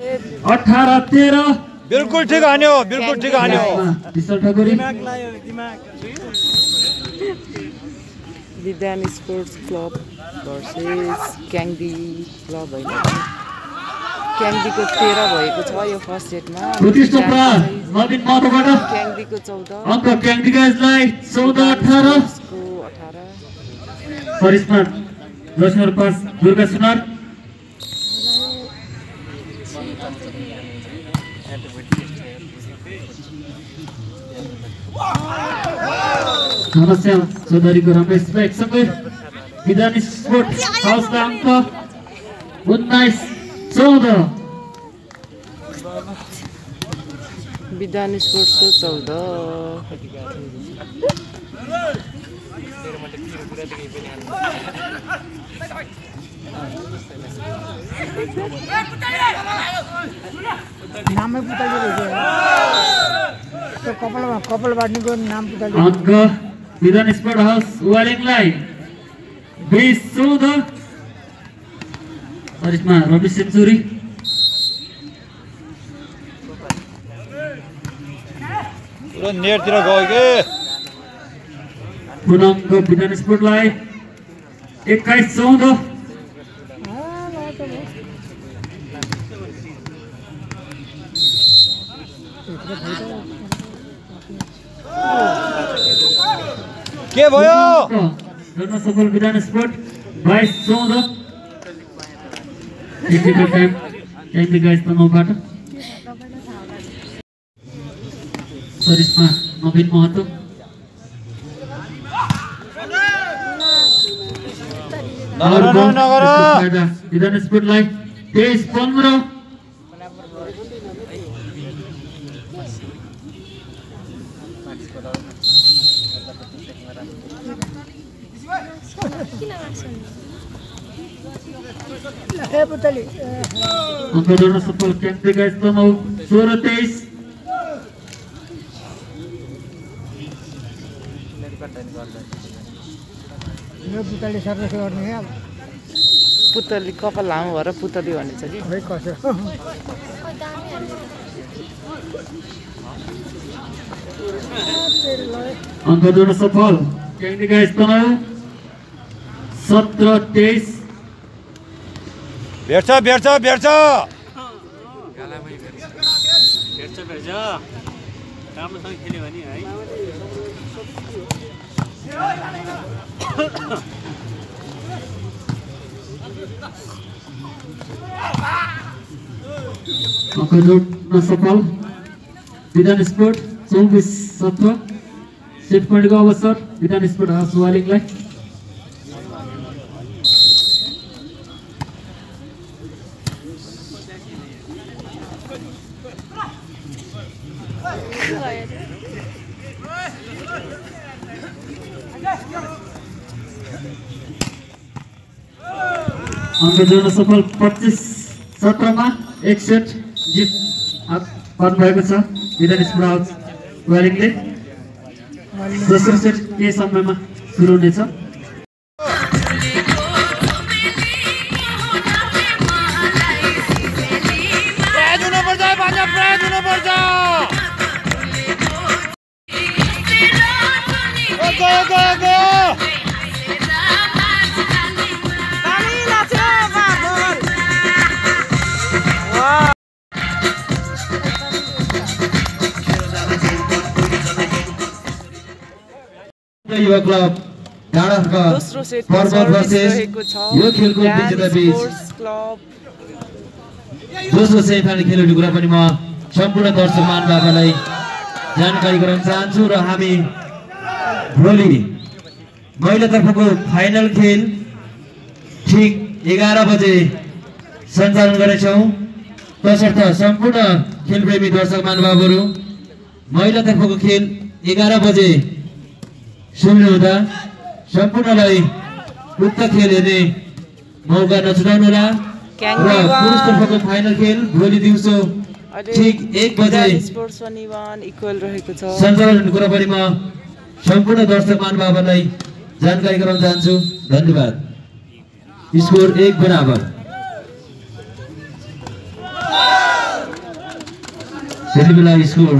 अठार तेह्र। बिल्कुल ठिक हान्यो बिल्कुल ठिक हान्यो Vidhan sports club versus Kyangdi club होइन। क्याङ्दीको तेह्र भएको छ यो फर्स्ट सेटमा। क्याङ्दीको चौध। अठार। अठार। दुर्गा सुनार। समस्या चौधरीको रमेश एकसँगै विधान स्पोर्ट हाउसका अङ्क उन्नाइस चौध। विद्यान स्पोर्ट्सको चौध। नामै पुतालिरहेको त्यो कपालमा कपाल बाँड्नेको नाम पुतालि अङ्क विधान स्पोर्ट हाउस वालिङलाई बिस चौध करिश्मा रवि सेन्चुरी नेटतिर गयो कि पुनङ्क विधान स्पोर्टलाई एक्काइस चौध के भयो सफल विधान स्पोर्ट बाइस चौध यतिको टाइम करिश्मा नवीन महतो विधान स्पोर्टलाई तेइस पन्ध्र अङ्क गर्न सफल सोह्र तेइस पुतली सर्भिस गर्ने है अब पुतली कपाल लामो भएर पुतली भनेछ कि? अङ्क गर्न सफल। गाइस तनाउ सत्र तेइस। भेट्छ भेट्छ भेट्छ। राम्रोसँग खेल्यो भने है अङ्क जोड्न सफल विधान स्पोर्ट चौबिस सत्र। सेट पोइन्टको अवसर विधान स्पोर्ट हाउस वालिङलाई। अङ्क जोड्न सफल पच्चिस सत्रमा एक सेट जित पार्नुभएको छ। विधान दोस्रो सेट केही समयमा सुरु हुनेछ। युवा क्लब डाँडाका पर्वत वर्सेस यो खेलको विजेता बीच। दोस्रो सेमिफाइनल खेल हुने कुरा पनि म सम्पूर्ण दर्शक महानुभावलाई जानकारी गराउन चाहन्छु र हामी भोलि महिलातर्फको फाइनल खेल ठिक एघार बजे सञ्चालन गर्नेछौँ तसर्थ सम्पूर्ण खेलप्रेमी दर्शक महानुभावहरू महिलातर्फको खेल एघार बजे सुरु हुँदा सम्पूर्णलाई उक्त खेल हेर्ने मौका नछुटाउनुहोला। र पुरुषतर्फको फाइनल खेल भोलि दिउँसो ठिक एक बजे सञ्चालन हुने कुरा पनि म सम्पूर्ण दर्शक महानुभावहरूलाई जानकारी गराउन चाहन्छु धन्यवाद। स्कोर एक बराबर। त्यति बेला स्कोर।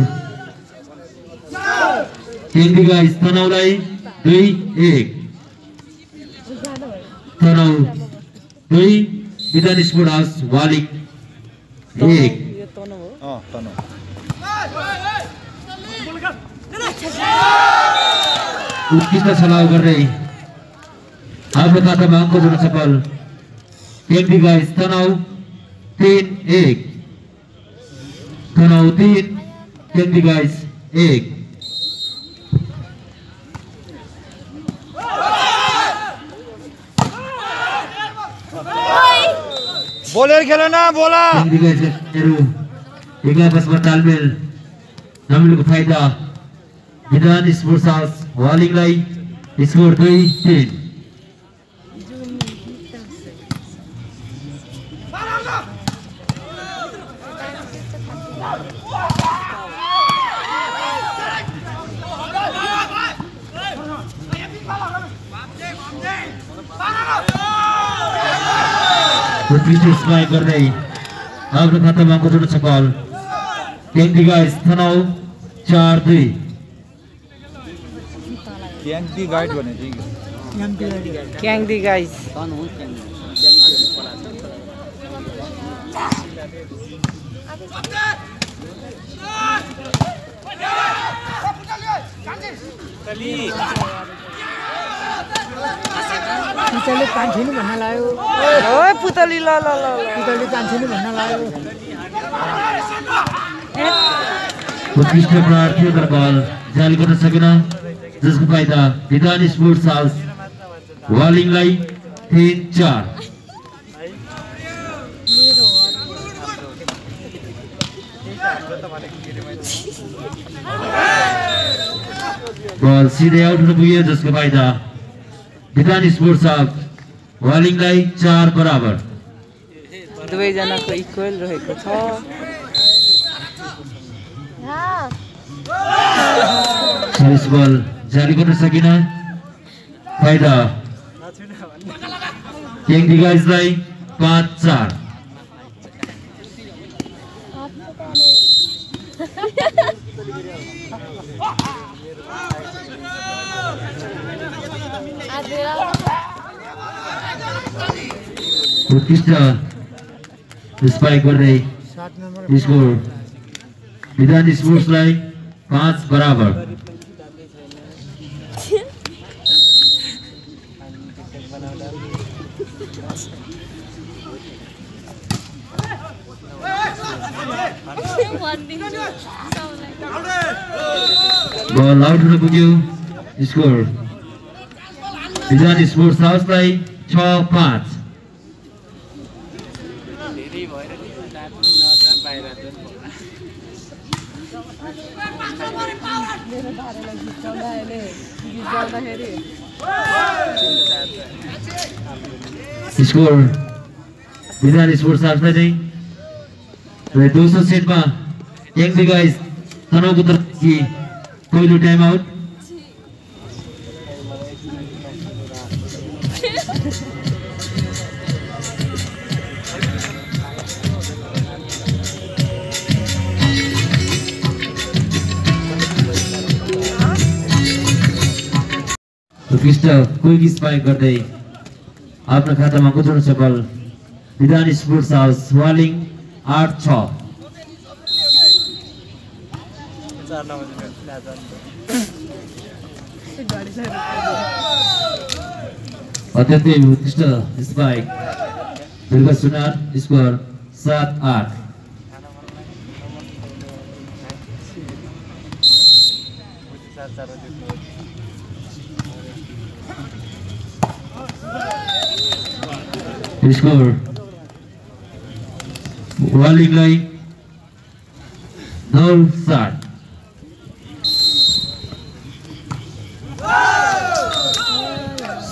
केन्द्री गाइस तनाउलाई दुई एक। तनाउ दुई विधान स्पोर्ट हाउस वालिक एक। यो तनव हो अँ तन उत्कृष्ट छलाउ गर्दै आफ्नो खातामा अङ्क जोड्न सफल केन्द्री गाइस तनाउ तिन एक तनाउ तिन केन्द्री गाइस एक बोलेर खेल न बोला। केन्द्री गाइसहरू एक आपसमा तालमेल नमिलेको फाइदा विधान स्पोर्ट्स हाउस वालिङलाई स्कोर दुई तिन उत्कृष्ट स्माइल गर्दै आफ्नो खातामा अङ्क जोड्न सफल केन्द्री गाइस तनाउ चार दुई क्याङ्की गाइड भने चाहिँ क्याङदी गाइस पितले कान्छिनी भन्न लाग्यो ओए पुतली ल ल ल। पितले कान्छिनी भन्न लाग्यो थियो तर बल जाली गर्न सकेन। जसको फाइदा विधान स्पोर्ट्स हाउस वालिङलाई तिन चार बल सिधै आउट हुन पुग्यो जसको फाइदा विधान स्पोर्ट्स हाउस वालिङलाई चार बराबर दुवैजनाको इक्वल रहेको छ। बल जारी गर्न सकिन फाइदा। यङ गाइजलाई पाँच चार। स्पाइक गर्दै स्कोर। विधान स्पोर्ट्सलाई पाँच बराबर बल आउट हुन पुग्यो। स्कोर। विधान स्पोर्ट्स हाउसलाई छ पाँच। स्कोर। विधान स्पोर्ट्स हाउसलाई चाहिँ दोस्रो सेटमा यङ गाइस तनाउको तर्फदेखि पहिलो टाइम आउट उत्कृष्ट क्विक स्पाइक गर्दै आफ्नो खातामा कुचाउन सफल विधान स्पोर्ट्स हाउस वालिङ आठ छ अत्यन्तै उत्कृष्ट स्पाइक दुर्गा सुनार स्कोर सात आठ स्कोर वालिङलाई नौ सात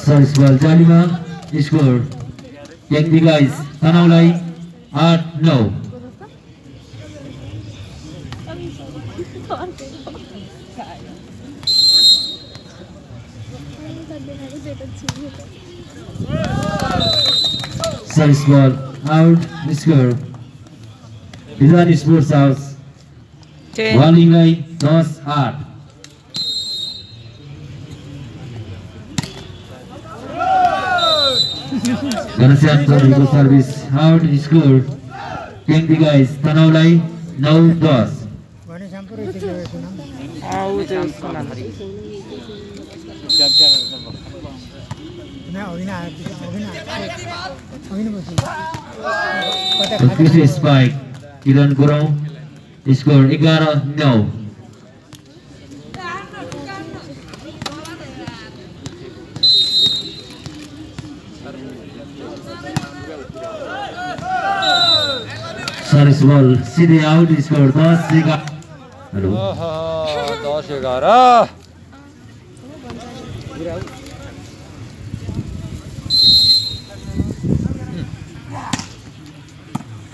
सर्भिस बल जालीमा स्कोर यङ्दी गाइस तनाउलाई आठ नौ service ball out score Vidhan sports house वालिङलाई दस आठ घनश्याम चौधरीको service out score Kendi guys तनाउलाई नौ दस। स्पाइक किरण गुरौँ स्कोर एघार नौ सर्भिस बल सिधै आउट स्कोर दस एघार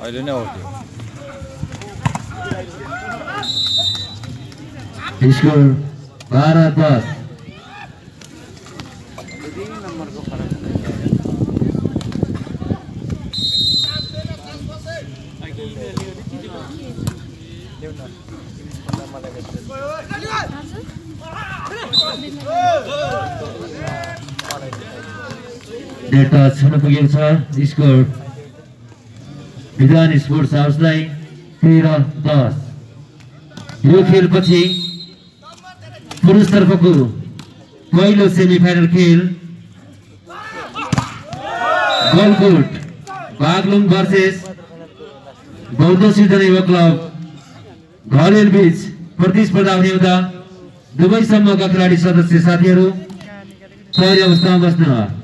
अहिले नै उठ्यो स्कोर बाह्र दस हुन पुगेको छ। स्कोर विधान स्पोर्ट्स हाउसलाई तेह्र दस। यो खेलपछि पुरुषतर्फको पहिलो सेमिफाइनल खेल गोलकोट बागलुङ भर्सेस बौद्ध सिद्धन युवा क्लब घरेल बीच प्रतिस्पर्धा हुने हुँदा दुवै समूहका खेलाडी सदस्य साथीहरू तयारी अवस्थामा बस्नु।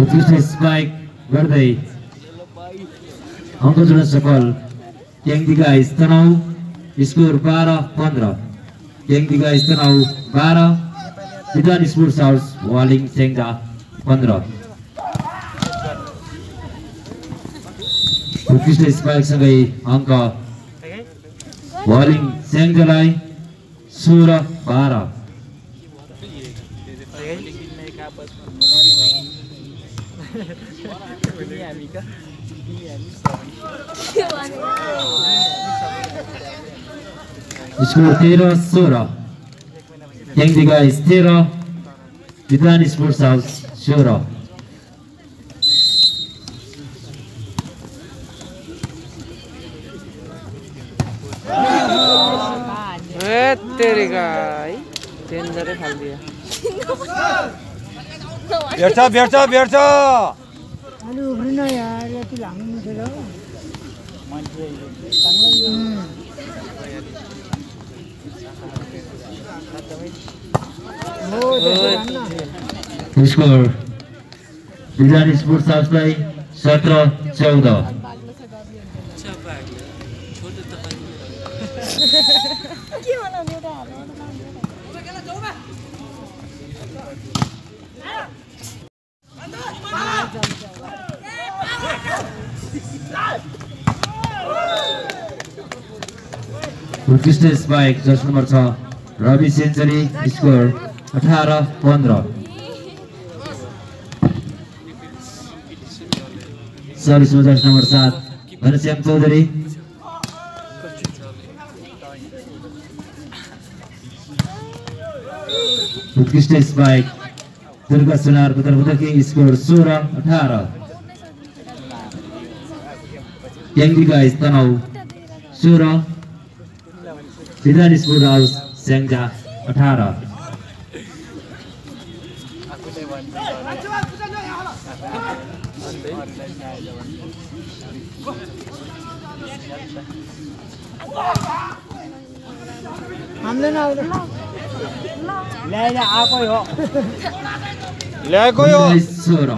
उत्कृष्ट स्पाइक गर्दै अङ्क जोड्न सफल ट्याङ्दिका तनाउ स्कोर बाह्र पन्ध्र ट्याङ्दिका तनाउ बाह्र विधान स्पोर्ट्स हाउस वालिङ सेङ्जा पन्ध्र उत्कृष्ट स्पाइकसँगै अङ्क वालिङ सेङ्जालाई सोह्र बाह्र स्कोर तेह्र सोह्र ट्याङ्दिका तेह्र विधान स्पोर्ट्स हाउस सोह्र ए तेरिका है डेन्जरै खालिदियो भेट्छ भेट्छ भेट्छ अलि उफ्रिन हो त्यसो भन्न स्कोर विधान स्पोर्ट्स हाउसलाई सत्र चौध उत्कृष्ट स्पाइक जस नम्बर छ रवि सेन्चुरी स्कोर अठार पन्ध्र सर्भिसमा जस नम्बर सात घनश्याम चौधरी उत्कृष्ट स्पाइक दुर्गा सुनारको तर्फदेखि स्कोर सोह्र अठार ट्याङ्गिका तनाउ सोह्र विधान स्कुल हाउस स्याङ्जा अठार हामीले ल्याएर आएकै हो। ल्याएकै हो। उन्नाइस सोह्र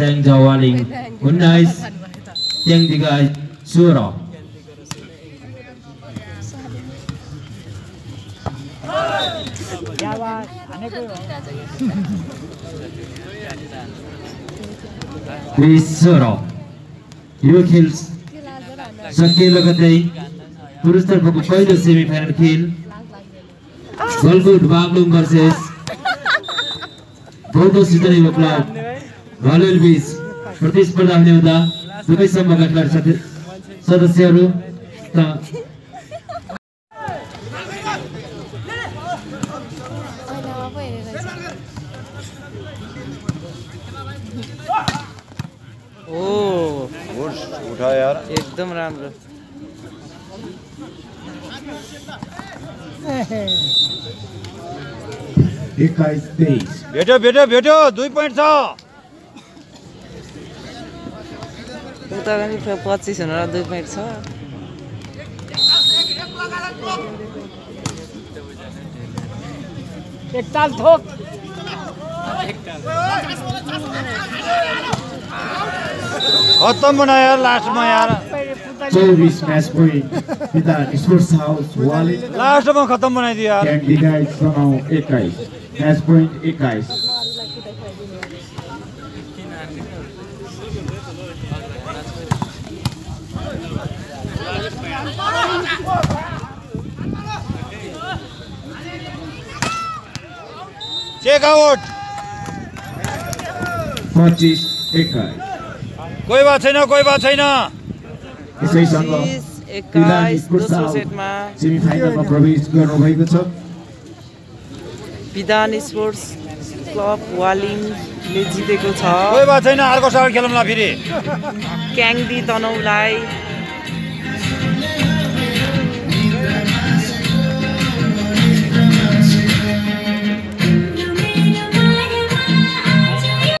ल्याएकै हो सिद्धार्थ स्पोर्ट्स हाउस स्याङ्जा वालिङ उन्नाइस ट्याङ्दिका सोह्र यावा हानेकै हो बिस सोह्र यो खेल सकिए लगतै पुरुषतर्फको पहिलो सेमी फाइनल खेल Galkot Baglung versus Bauddha season club घलेल बिच प्रतिस्पर्धा हुने हुँदा दुवै समूहका सदस्यहरू त- एकदम राम्रो एक्काइस तेइस भेट्यो भेट्यो भेट्यो दुई पोइन्ट छ उता पनि पच्चिस हुन र दुई पोइन्ट छ। एकताल थोक। खत्तम बनायो यार लास्टमा यार। चौबिस म्याच पोइन्ट पिता स्पोर्ट्स हाउस वाले लास्टमा खत्तम बनाइदियो यार। एक्काइस। म्याच पोइन्ट एक्काइस। चेक आउट पच्चिस एक्काइस। कोही बात छैन कोही बात छैन। सेमिफाइनलमा प्रवेश गर्नुभएको छ। विधान स्पोर्ट्स क्लब वालिङले जितेको छ। कोही बात छैन अर्को साल खेलौँला फेरि। क्याङदी तनौलाई